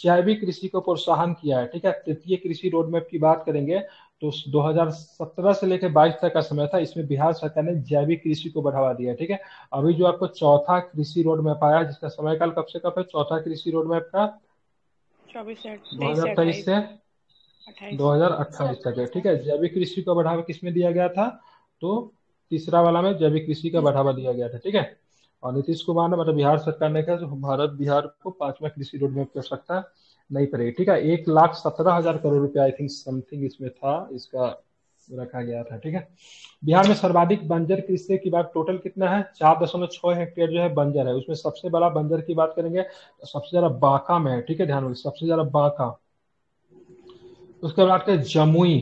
जैविक कृषि को प्रोत्साहन किया है ठीक है? तृतीय कृषि रोड मैप की बात करेंगे तो 2017 से लेकर 22 तक का समय था इसमें बिहार सरकार ने जैविक कृषि को बढ़ावा दिया ठीक है? अभी जो आपको चौथा कृषि रोड मैप आया जिसका समय काल कब से कब है? चौथा कृषि रोड मैप का दो हज़ार तेईस से। दो हज़ार अट्ठाईस तक है, ठीक है? जैविक कृषि को बढ़ावा किसमें दिया गया था? तो तीसरा वाला में जैविक कृषि का बढ़ावा दिया गया था, ठीक है? और नीतीश कुमार ने मतलब बिहार सरकार ने कहा भारत बिहार को पांचवा कृषि रोड मैप कर सकता नहीं पड़ेगी, ठीक है? एक लाख सत्रह हज़ार करोड़ रुपया आई थिंक समथिंग इसमें था, इसका रखा गया था, ठीक है? बिहार में सर्वाधिक बंजर कृषि की बात टोटल कितना है? चार दशमलव छह हेक्टेयर जो है बंजर है। उसमें सबसे बड़ा बंजर की बात करेंगे तो सबसे ज़्यादा बांका में है, ठीक है, ध्यान रखिए सबसे ज़्यादा बांका। उसके बाद जमुई,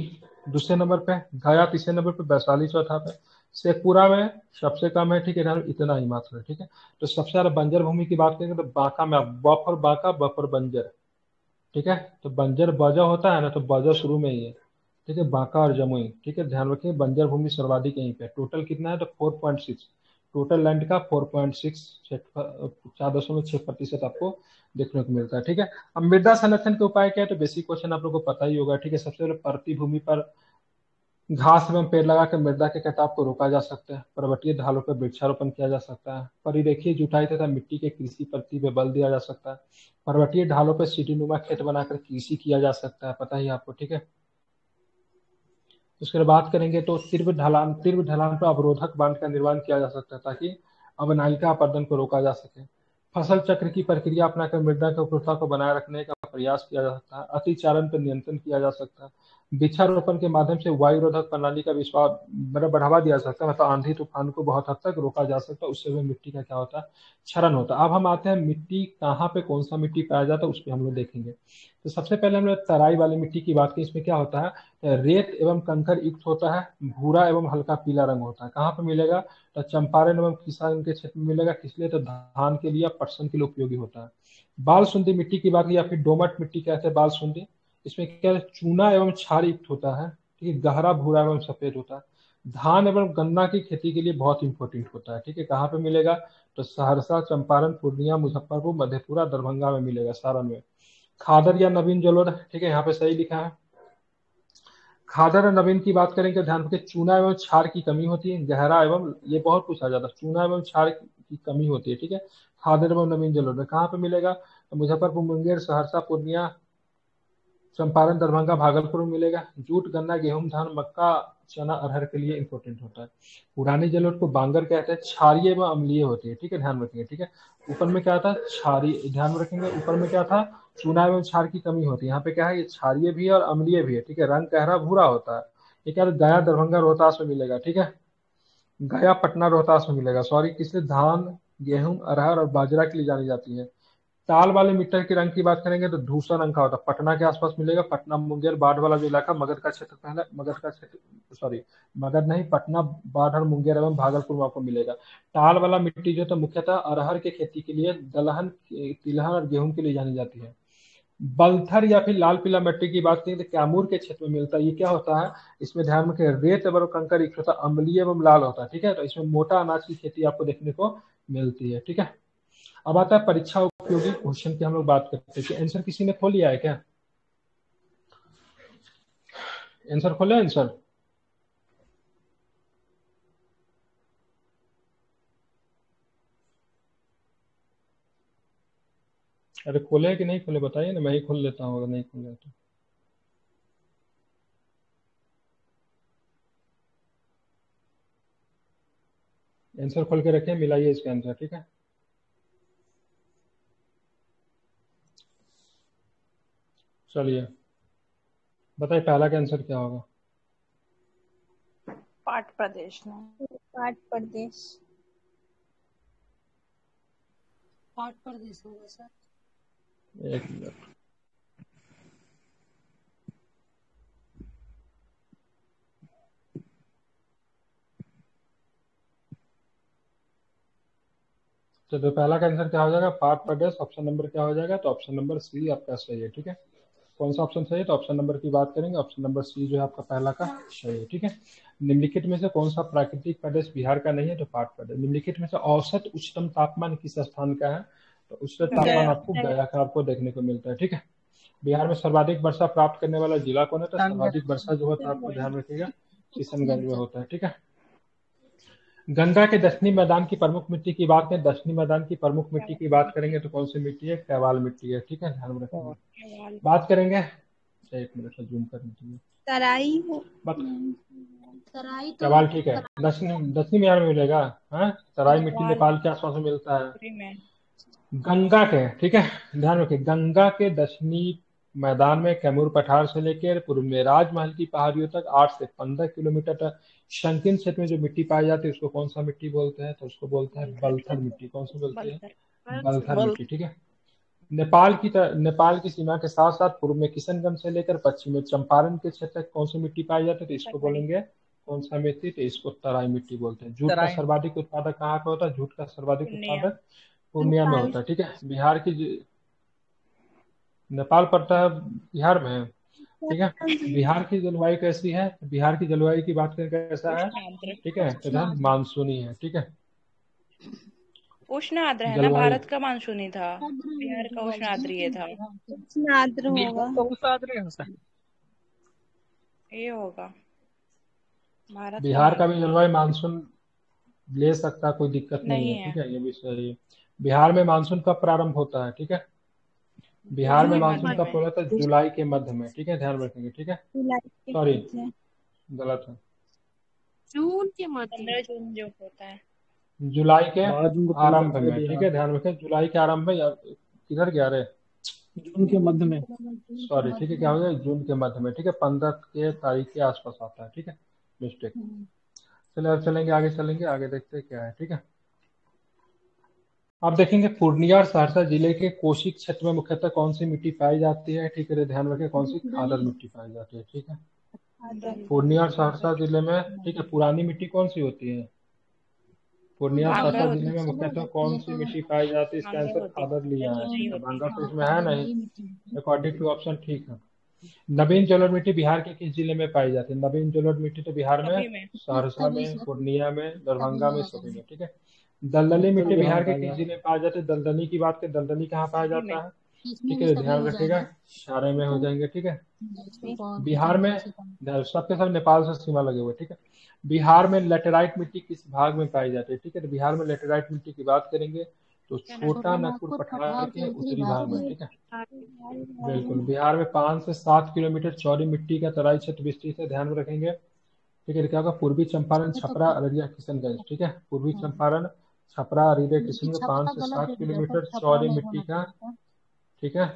दूसरे नंबर पे, गया तीसरे नंबर पे, वैशाली चौथा पे। शेखपुरा में सबसे कम है, ठीक है इतना ही मात्र है, ठीक है। तो सबसे ज़्यादा बंजर भूमि की बात करेंगे तो बांका में, बफर बांका, बफर बंजर, ठीक है। तो बंजर बजा होता है ना तो बजा शुरू में ही है, ठीक है, बांका और जमुई, ठीक है। ध्यान रखिए, बंजर भूमि सर्वाधिक यहीं पे टोटल कितना है तो four point six total land का फोर पॉइंट सिक्स चार दशमलव छह प्रतिशत आपको देखने को मिलता है, ठीक है? अब मृदा संरक्षण के उपाय क्या है? तो बेसिक क्वेश्चन आप लोग को पता ही होगा, ठीक है? सबसे पहले प्रति भूमि पर घास एवं पेड़ लगाकर मृदा के कटाव को रोका जा सकता है, पर्वतीय ढालों पर वृक्षारोपण किया जा सकता है परिरेखीय जुटाई तथा मिट्टी के कृषि प्रति पे बल दिया जा सकता है, पर्वतीय ढालों पर सीटी नुमा खेत बनाकर कृषि किया जा सकता है, पता ही आपको, ठीक है? उसके बाद बात करेंगे तो तीव्र ढलान तीव्र ढलान पर अवरोधक बाँध का निर्माण किया जा सकता है ताकि अवनायिका अपर्दन को रोका जा सके। फ़सल चक्र की प्रक्रिया अपनाकर मृदा की उपलब्धता को बनाए रखने का प्रयास किया जा सकता है। अतिचारण पर नियंत्रण किया जा सकता है। वृक्षारोपण के माध्यम से वायु रोधक प्रणाली का विश्वास मतलब बढ़ावा दिया जा सकता है मतलब आंधी तूफ़ान को बहुत हद तक रोका जा सकता है, उससे भी मिट्टी का क्या होता है? क्षरण होता है। अब हम आते हैं मिट्टी कहाँ पे कौन सा मिट्टी पाया जाता है, उस पर हम लोग देखेंगे। तो सबसे पहले हम लोग तराई वाली मिट्टी की बात की इसमें क्या होता है? रेत एवं कंकर युक्त होता है, भूरा एवं हल्का पीला रंग होता है। कहाँ पे मिलेगा? तो चंपारण एवं किसान के क्षेत्र में मिलेगा। किस लिए? तो धान के लिए पटसन के लिए उपयोगी होता है। बाल सुंदी मिट्टी की बात की या फिर डोमट मिट्टी कहते हैं बाल सुंदी इसमें क्या चूना एवं क्षार युक्त होता है, ठीक है? गहरा, भूरा एवं सफ़ेद होता है। धान एवं गन्ना की खेती के लिए बहुत इंपॉर्टेंट होता है, ठीक है? कहाँ पे मिलेगा? तो सहरसा, चंपारण, पूर्णिया, मुजफ्फरपुर, मधेपुरा, दरभंगा में मिलेगा सारण में। खादर या नवीन जलोर ठीक है? यहाँ पे सही लिखा है। खादर और नवीन की बात करेंगे ध्यान रखें, चूना एवं क्षार की कमी होती है, गहरा एवं ये बहुत पूछा जाता है। चूना एवं क्षार की कमी होती है, ठीक है? खादर एवं नवीन जलोर कहाँ पे मिलेगा? तो मुजफ्फरपुर, मुंगेर, सहरसा, पूर्णिया चंपारण, दरभंगा, भागलपुर में मिलेगा। जूट, गन्ना, गेहूँ, धान, मक्का, चना अरहर के लिए इंपॉर्टेंट होता है। पुराने जलोट को बांगर कहते हैं। क्षारिय व अम्लीय होती है, ठीक है? ध्यान रखेंगे ठीक है? ऊपर में क्या था? क्षारिय ध्यान में रखेंगे, ऊपर में क्या था? चूना एवं क्षार की कमी होती है। यहाँ पे क्या है? ये क्षारिय भी है और अम्लीय भी है, ठीक है? रंग, गहरा, भूरा होता है। ये क्या गया, दरभंगा, रोहतास में मिलेगा, ठीक है? गया, पटना, रोहतास में मिलेगा। सॉरी किसलिए धान, गेहूँ, अरहर और बाजरा के लिए जानी जाती है। ताल वाले मीटर के रंग की बात करेंगे तो दूसरा रंग का होता है। पटना के आसपास मिलेगा, पटना मुंगेर बाढ़ वाला जो इलाका मगध का क्षेत्र पहले मगध का क्षेत्र सॉरी मगध नहीं, पटना, बाढ़ और मुंगेर एवं भागलपुर में आपको मिलेगा। टाल वाला मिट्टी जो है तो मुख्यतः अरहर के खेती के लिए दलहन, तिलहन और गेहूँ के लिए जानी जाती है। बल्थर या फिर लाल पीला मिट्टी की बात करें तो कैमूर के क्षेत्र में मिलता है। ये क्या होता है? इसमें ध्यान में रेत एवं कंकर एक होता अम्लीय एवं लाल होता है, ठीक है? तो इसमें मोटा अनाज की खेती आपको देखने को मिलती है, ठीक है? अब आता है परीक्षा उपयोगी क्वेश्चन की हम लोग बात करते हैं आंसर किसी ने खोल लिया है क्या? आंसर खोले आंसर अरे खोले कि नहीं खोले? बताइए ना, मैं ही खोल लेता हूँ, अगर नहीं खोले तो। आंसर खोल के रखें, मिलाइए इसका आंसर ठीक है? चलिए। बताइए पहला का आंसर क्या होगा? पाठ प्रदेश पाठ प्रदेश। पाठ प्रदेश होगा सर। एक मिनट। तो, तो पहला का आंसर क्या हो जाएगा? पार्ट प्रदेश ऑप्शन नंबर क्या हो जाएगा? तो ऑप्शन नंबर सी आपका सही है ठीक है? कौन सा ऑप्शन सही है तो ऑप्शन नंबर की बात करेंगे। ऑप्शन नंबर सी जो है आपका पहला का। सही है ठीक है। निम्नलिखित में से कौन सा प्राकृतिक प्रदेश बिहार का नहीं है? तो पाट प्रदेश। निम्नलिखित में से औसत उच्चतम तापमान किस स्थान का है? तो उच्चतम तापमान आपको गया। का आपको देखने को मिलता है ठीक है? बिहार में सर्वाधिक वर्षा प्राप्त करने वाला जिला कौन है? तो सर्वाधिक वर्षा जो होता है आपको ध्यान रखिएगा किशनगंज में होता है ठीक है? गंगा के दक्षिणी मैदान की प्रमुख मिट्टी की बात करें दक्षिणी मैदान की प्रमुख मिट्टी की बात करेंगे तो कौन सी मिट्टी है? कैवाल मिट्टी है ठीक है? ध्यान में रखेंगे बात करेंगे? एक मिनट में जूम करने के लिए। तराई तराई तो कैवाल ठीक है। दक्षिणी दक्षिणी बिहार में मिलेगा हाँ? तराई मिट्टी नेपाल के आसपास में मिलता है। गंगा के ठीक है? ध्यान रखिए गंगा के दक्षिणी मैदान में कैमूर पठार से लेकर पूर्व में राजमहल की पहाड़ियों तक आठ से पंद्रह किलोमीटर तक संकीर्ण क्षेत्र में जो मिट्टी पाई जाती है उसको कौन सा मिट्टी बोलते हैं? तो उसको बोलते हैं बलथर मिट्टी। कौन सी बोलते हैं? बलथर। मिट्टी ठीक है? नेपाल की तर, नेपाल की सीमा के साथ साथ पूर्व में किशनगंज से लेकर पश्चिम में चंपारण के क्षेत्र तक कौन सी मिट्टी पाई जाती है? तो इसको बोलेंगे कौन सा मिट्टी? तो इसको तराई मिट्टी बोलते हैं। जूट का सर्वाधिक उत्पादक कहाँ का होता है? जूट का सर्वाधिक उत्पादक पूर्णिया में होता है ठीक है? बिहार की नेपाल पड़ता है बिहार में। ठीक है? बिहार की जलवायु कैसी है? बिहार की जलवायु की बात करें कैसा है? ठीक है तो ध्यान मानसूनी है ठीक है? उष्ण आर्द्र है ना भारत का मानसूनी था बिहार का उष्ण आर्द्रीय था। आर्द्र होगा। ये होगा। भारत बिहार का भी जलवायु मानसून ले सकता कोई दिक्कत नहीं, नहीं है। ठीक है? ये भी सही है। बिहार में मानसून कब प्रारंभ होता है ठीक है? बिहार में मानसून कब होता है जुलाई के मध्य में ठीक है? ध्यान रखेंगे ठीक है? सॉरी गलत है। जून के मध्य जून जो होता है। जुलाई के आरंभ में ठीक है? ध्यान रखें जुलाई के आरंभ में किधर गया रे? जून के मध्य में। सॉरी ठीक है क्या हो गया? जून के मध्य में ठीक है? पंद्रह के तारीख के आसपास आता है ठीक है? मिस्टेक चलिए अब चलेंगे आगे चलेंगे आगे देखते हैं क्या है ठीक है? आप देखेंगे पूर्णिया और सहरसा ज़िले के कोशी क्षेत्र में मुख्यतः कौन सी मिट्टी पाई जाती है? ठीक है ध्यान रखें कौन सी खादर मिट्टी पाई जाती है ठीक है? पूर्णिया और सहरसा ज़िले में ठीक है पुरानी मिट्टी कौन सी होती है? पूर्णिया सहरसा ज़िले में मुख्यतः कौन सी मिट्टी पाई जाती है? इसका आंसर खादर लिया है। बांगा तो इसमें है नहीं। अकॉर्डिंग टू ऑप्शन ठीक है। नवीन जलोढ़ मिट्टी बिहार के किस ज़िले में पाई जाती है? नवीन जलोढ़ मिट्टी तो बिहार में सहरसा में पूर्णिया में दरभंगा में सभी में। ठीक है? दलदली मिट्टी बिहार के किस ज़िले में पाया जाता है दलदली की बात करें दलदली कहाँ पाया जाता है? ठीक है ध्यान रखिएगा सारे में हो जाएँगे ठीक है? बिहार में सबके सब नेपाल से सीमा लगे हुए ठीक है? बिहार में लेटेराइट मिट्टी किस भाग में पाई जाती है ठीक है? तो बिहार में लेटेराइट मिट्टी की बात करेंगे तो छोटा नागपुर पठार के उत्तरी भाग में ठीक है? बिल्कुल बिहार में पाँच से सात किलोमीटर चौड़ी मिट्टी का तराई क्षेत्र विस्तृत है ध्यान में रखेंगे। ठीक है क्या होगा पूर्वी चंपारण छपरा अररिया किशनगंज ठीक है? पूर्वी चंपारण छपरा अररिया किशनगंज पाँच से सात किलोमीटर चौड़ी मिट्टी का। ठीक है?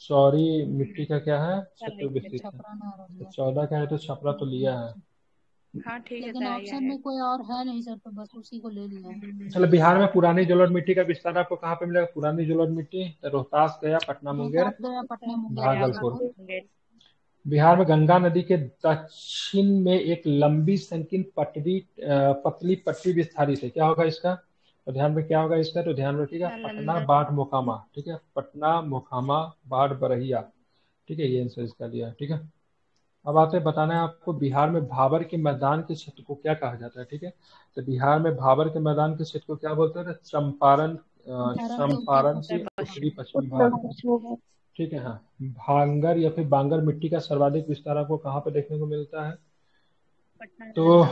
चौड़ी मिट्टी का क्या है? विस्तृत है तो चौदह का है तो छपरा तो लिया है। हाँ ठीक है लेकिन ऑप्शन में कोई और है नहीं सर तो बस उसी को ले लिया। चलो बिहार में पुरानी जलोढ़ मिट्टी का विस्तार आपको कहाँ पे मिलेगा? पुरानी जलोढ़ मिट्टी तो रोहतास गया पटना मुंगेर भागलपुर। बिहार में गंगा नदी के दक्षिण में एक लंबी संकीर्ण पटरी पतली पट्टी विस्तारित है क्या होगा इसका? तो ध्यान में क्या होगा इसका? तो ध्यान रखिएगा पटना बाढ़ मोकामा ठीक है? पटना मोकामा बाढ़ बरहिया ठीक है? ये आंसर इसका दिया ठीक है? अब आते हैं बताना है आपको बिहार में भाबर के मैदान के क्षेत्र को क्या कहा जाता है ठीक है? तो बिहार में भाबर के मैदान के क्षेत्र को क्या बोलते हैं? चंपारण चंपारण। से उत्तरी पश्चिम भाग। ठीक है हाँ। भांगर या फिर बांगर मिट्टी का सर्वाधिक विस्तार आपको कहाँ पे देखने को मिलता है? तो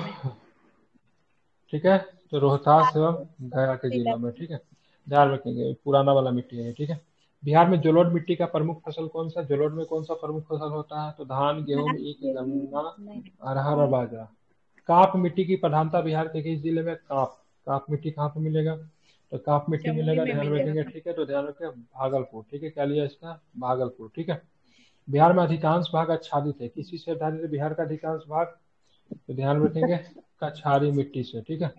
ठीक है? तो रोहतास एवं गया के जिला में ठीक है? ध्यान रखेंगे पुराना वाला मिट्टी है ठीक है? बिहार में जलोढ़ मिट्टी का प्रमुख फ़सल कौन सा? जलोढ़ में कौन सा प्रमुख फ़सल होता है? तो धान गेहूँ ईख गन्ना अरहर और बाजरा। काप मिट्टी की प्रधानता बिहार के किस ज़िले में? काप। काप मिट्टी कहाँ पे मिलेगा? तो काप मिट्टी मिलेगा ध्यान रखेंगे ठीक है? तो ध्यान रखें भागलपुर ठीक है? क्या लिया इसका? भागलपुर ठीक है? बिहार में अधिकांश भाग आच्छादित है। किसी से आधारित है? बिहार का अधिकांश भाग तो ध्यान रखेंगे। कछारी मिट्टी से ठीक है?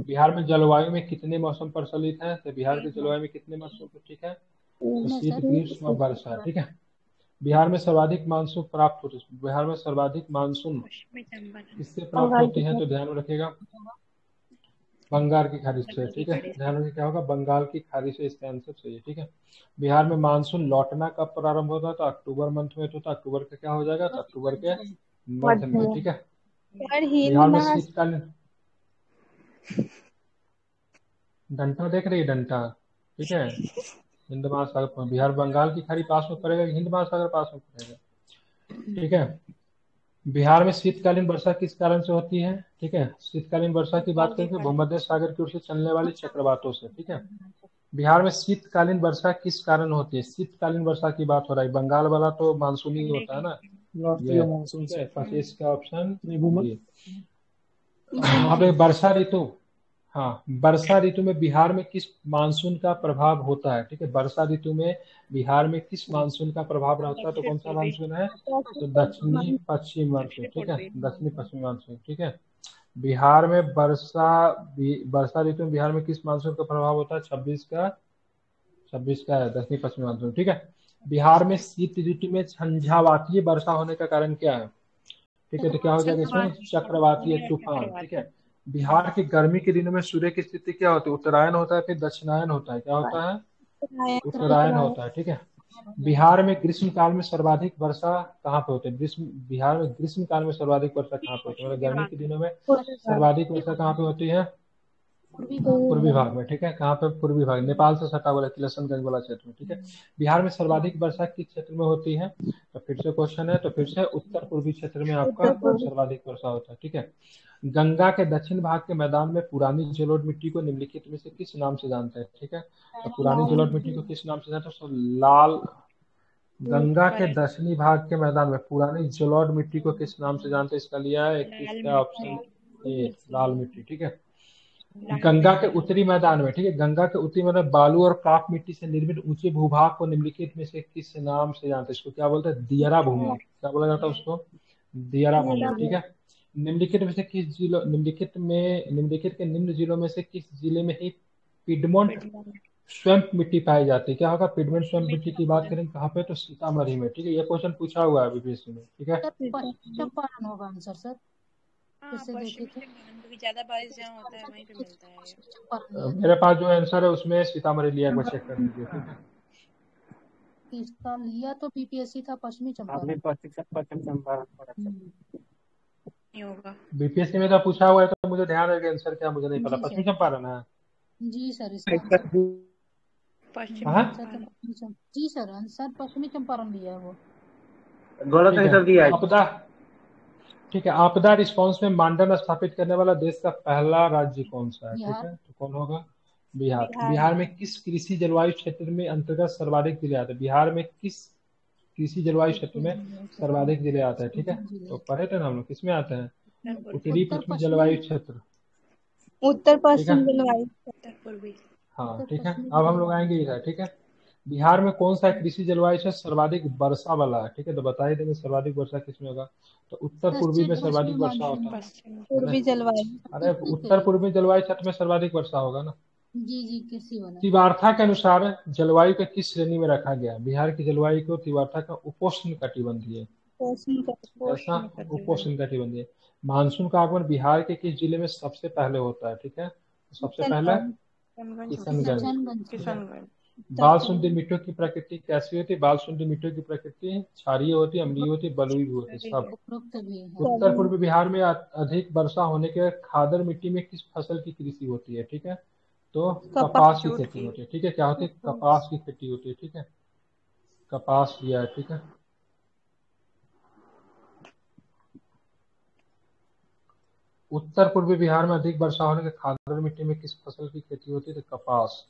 बिहार में जलवायु में कितने मौसम प्रचलित है? तो बिहार की जलवायु में कितने मौसम ठीक है? तो शीत ग्रीष्म वर्षा ठीक है? बिहार में सर्वाधिक मानसून प्राप्त होती है। बिहार में सर्वाधिक मानसून किससे प्राप्त होती है? तो ध्यान में रखेगा बंगाल की खाड़ी से ठीक है? ध्यान रखिए क्या होगा? बंगाल की खाड़ी से इसका आंसर है ठीक है? बिहार में मानसून लौटना कब प्रारंभ होता है? तो अक्टूबर मंथ में तो अक्टूबर का क्या हो जाएगा? तो अक्टूबर के मध्य में। ठीक है? डंटा देख रही है डंटा। ठीक है? हिंद महासागर बिहार बंगाल की खाड़ी पास में पड़ेगा हिंद महासागर पास में पड़ेगा? ठीक है? बिहार में शीतकालीन वर्षा किस कारण से होती है? ठीक है? शीतकालीन वर्षा की बात करें तो भूमध्य सागर की ओर से चलने वाली चक्रवातों से ठीक है? बिहार में शीतकालीन वर्षा किस कारण होती है? शीतकालीन वर्षा की बात हो रहा है। बंगाल वाला तो मानसूनी होता है ना। लौटती ये मानसून से। इसका ऑप्शन वहाँ पे वर्षा ऋतु। हाँ वर्षा ऋतु में बिहार में किस मानसून का प्रभाव होता है? ठीक है वर्षा ऋतु में बिहार में किस मानसून का प्रभाव रहता है? तो कौन सा मानसून है? तो दक्षिणी पश्चिम मानसून ठीक है? दक्षिणी पश्चिमी मानसून ठीक है? बिहार में वर्षा वर्षा ऋतु में बिहार में किस मानसून का प्रभाव होता है? छब्बीस का छब्बीस का है दक्षिणी पश्चिमी मानसून ठीक है? बिहार में शीत ऋतु में झंझावातीय वर्षा होने का कारण क्या है? ठीक है तो क्या हो जाएगा इसमें चक्रवातीय तूफ़ान ठीक है? बिहार की गर्मी के दिनों में सूर्य की स्थिति क्या होती है? उत्तरायण होता है फिर दक्षिणायन होता है। क्या होता है? उत्तरायण। होता है ठीक है? बिहार में ग्रीष्म काल में सर्वाधिक वर्षा कहाँ पे होती है? ग्रीष्म बिहार में ग्रीष्म काल में सर्वाधिक वर्षा कहाँ पे होती है? मतलब गर्मी के दिनों में सर्वाधिक वर्षा कहाँ पे होती है? पूर्वी भाग में। ठीक है? कहाँ पे? पूर्वी भाग नेपाल से सटा हुआ किलसनगंज वाला क्षेत्र में ठीक है? बिहार में सर्वाधिक वर्षा किस क्षेत्र में होती है? तो फिर से क्वेश्चन है तो फिर से उत्तर पूर्वी क्षेत्र में आपका सर्वाधिक वर्षा होता है ठीक है? गंगा के दक्षिण भाग के मैदान में पुरानी जलोढ़ मिट्टी को निम्नलिखित में से किस नाम से जानते हैं ठीक है? तो पुरानी जलोढ़ मिट्टी को किस नाम से जानते हैं? तो लाल गंगा के दक्षिणी भाग के मैदान में पुरानी जलोढ़ मिट्टी को किस नाम से जानते हैं? इसका लिया है ऑप्शन ए लाल मिट्टी ठीक है? गंगा के उत्तरी मैदान में ठीक है? गंगा के उत्तरी मैदान बालू और काप मिट्टी से निर्मित ऊँचे भूभाग को निम्नलिखित में से किस नाम से जानते हैं? इसको क्या बोलते हैं? दियरा भूमि। क्या बोला जाता है उसको? दियरा भूमि ठीक है? निम्नलिखित में से किस जिलों निम्नलिखित में निम्नलिखित के निम्न जिलों में से किस ज़िले में ही पिडमोंट स्वयं मिट्टी पाई जाती है? क्या होगा? पिडमेंट स्वयं मिट्टी की बात करें कहाँ पे? तो सीतामढ़ी में ठीक है? ये क्वेश्चन पूछा हुआ है बीपीएससी में ठीक है? मेरे पास जो आंसर है उसमें सीतामढ़ी लिया एक चेक कर लीजिए। इसका लिया तो बीपीएससी था पश्चिमी चंपारण। पश्चिम पश्चिम चंपारण था। हम्म, नहीं होगा। बीपीएससी में तो पूछा हुआ है तो मुझे ध्यान है कि आंसर क्या मुझे नहीं पता। जी पश्चिमी सर चंपारण है। जी सर पश्चिमी कहाँ आंसर तो पश्चिमी चंप जी सर आंसर पश्चिमी चंपारण लिया है वो। गलत आंसर दिया है। ठीक है आपदा रिस्पांस में मानदंड स्थापित करने वाला देश का पहला राज्य कौन सा है? ठीक है तो कौन होगा? बिहार। बिहार। बिहार में किस कृषि जलवायु क्षेत्र में अंतर्गत सर्वाधिक ज़िले आते हैं? बिहार में किस कृषि जलवायु क्षेत्र में सर्वाधिक ज़िले आते हैं? ठीक है तो पढ़े थे ना हम लोग किसमें आते हैं? उत्तरी उत्तर पश्चिमी जलवायु क्षेत्र। उत्तर है? पश्चिम जलवायु उत्तर हाँ ठीक है अब हम लोग आएँगे इधर ठीक है? बिहार में कौन सा कृषि जलवायु से सर्वाधिक वर्षा वाला है? ठीक है तो बता ही देंगे सर्वाधिक वर्षा किसमें होगा? तो उत्तर पूर्वी में सर्वाधिक वर्षा होता है। पूर्वी जलवायु। अरे उत्तर पूर्वी जलवायु क्षेत्र में सर्वाधिक वर्षा होगा ना? जी जी कृषि वाला। तिवार्था के अनुसार जलवायु के किस श्रेणी में रखा गया? बिहार की जलवायु को तिवार्था का उपोष्ण कटिबंधीय। करते उपोष्ण कटिबंधीय। मानसून का आगमन बिहार के किस ज़िले में सबसे पहले होता है? ठीक है? सबसे पहले किशनगंज। किशनगंज। बाल सुंदरी मिट्टियों की प्रकृति कैसी होती? है बाल सुंदरी मिट्टियों की प्रकृति क्षारीय होती है अम्लीय होती है बलुई भी होती है। सब उत्तर पूर्व बिहार में अधिक वर्षा होने के खादर मिट्टी में किस फ़सल की कृषि होती है ठीक है? तो कपास की खेती होती है ठीक है? क्या होती है? कपास। की खेती होती है ठीक है? कपास लिया है ठीक है? उत्तर पूर्वी बिहार में अधिक वर्षा होने के खादर मिट्टी में किस फ़सल की खेती होती है? तो कपास।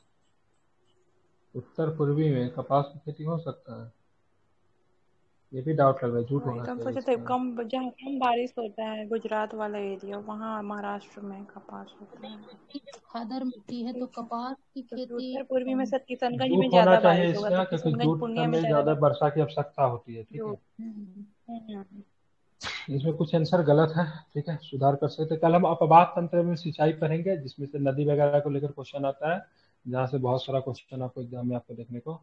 उत्तर पूर्वी में कपास की खेती हो सकता है। ये भी डाउट लग रहा है झूठ होना एकदम चाहिए सोचे थे कम जहाँ कम बारिश होता है गुजरात वाला एरिया वहाँ महाराष्ट्र में कपास होता है। खादर मिट्टी है तो कपास की खेती उत्तर पूर्वी में सर किशनगंज में होना ज़्यादा चाहिए बारिश होगा तो क्योंकि किशनगंज पूर्णिया में ज़्यादा वर्षा की आवश्यकता होती है ठीक है? जूट हम्म, हम्म। इसमें कुछ आंसर गलत है ठीक है? सुधार कर सकते कल हम अपवाद तंत्र में सिंचाई पढ़ेंगे जिसमें से नदी वगैरह को लेकर क्वेश्चन आता है। जहाँ से बहुत सारा क्वेश्चन आपको एग्ज़ाम में आपको देखने को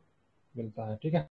मिलता है, ठीक है?